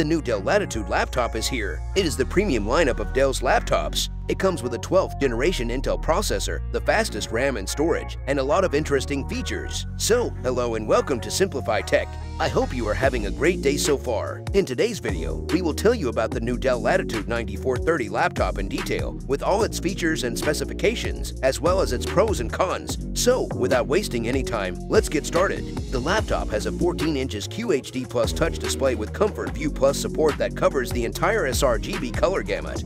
The new Dell Latitude laptop is here. It is the premium lineup of Dell's laptops. It comes with a 12th generation Intel processor, the fastest RAM and storage, and a lot of interesting features. So, hello and welcome to Simplify Tech. I hope you are having a great day so far. In today's video, we will tell you about the new Dell Latitude 9430 laptop in detail, with all its features and specifications, as well as its pros and cons. So, without wasting any time, let's get started. The laptop has a 14 inches QHD Plus touch display with Comfort View Plus support that covers the entire sRGB color gamut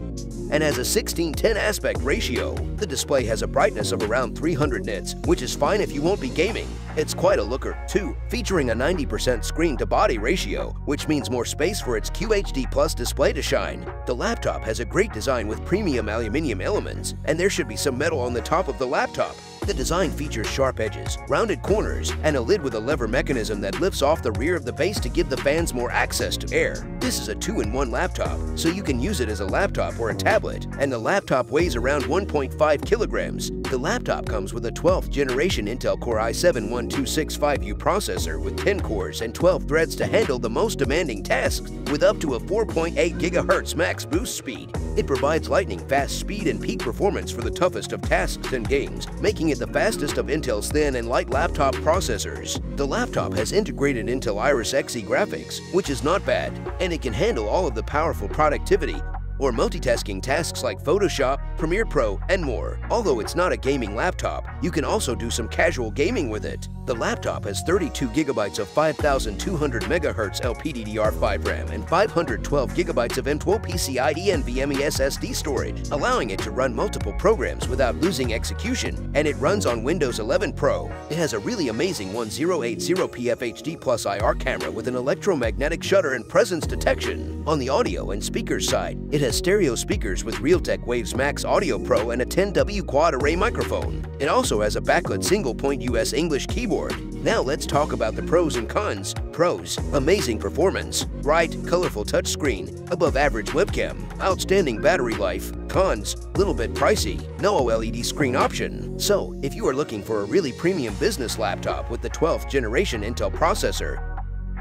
and has a 1610 aspect ratio. The display has a brightness of around 300 nits, which is fine if you won't be gaming. It's quite a looker, too, featuring a 90% screen-to-body ratio, which means more space for its QHD Plus display to shine. The laptop has a great design with premium aluminium elements, and there should be some metal on the top of the laptop. The design features sharp edges, rounded corners, and a lid with a lever mechanism that lifts off the rear of the base to give the fans more access to air. This is a two-in-one laptop, so you can use it as a laptop or a tablet, and the laptop weighs around 1.5 kilograms. The laptop comes with a 12th generation Intel Core i7-1265U processor with 10 cores and 12 threads to handle the most demanding tasks with up to a 4.8 GHz max boost speed. It provides lightning-fast speed and peak performance for the toughest of tasks and games, making it the fastest of Intel's thin and light laptop processors. The laptop has integrated Intel Iris Xe graphics, which is not bad, and it can handle all of the powerful productivity or multitasking tasks like Photoshop, Premiere Pro, and more. Although it's not a gaming laptop, you can also do some casual gaming with it. The laptop has 32 gigabytes of 5200 MHz LPDDR5 RAM and 512 gigabytes of M2 PCIe NVMe SSD storage, allowing it to run multiple programs without losing execution, and it runs on Windows 11 Pro. It has a really amazing 1080p FHD plus IR camera with an electromagnetic shutter and presence detection. On the audio and speakers side, it has stereo speakers with Realtek Waves MaxxAudio Pro and a 10W quad array microphone. It also has a backlit single-point US English keyboard. Now let's talk about the pros and cons. Pros, amazing performance, bright, colorful touchscreen, above average webcam, outstanding battery life. Cons, little bit pricey, no OLED screen option. So, if you are looking for a really premium business laptop with the 12th generation Intel processor,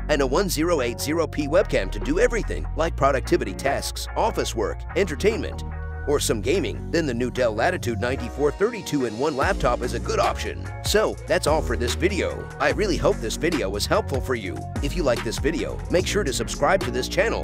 and a 1080p webcam to do everything like productivity tasks, office work, entertainment, or some gaming, then the new Dell Latitude 9432 in one laptop is a good option. So, that's all for this video. I really hope this video was helpful for you. If you like this video, make sure to subscribe to this channel.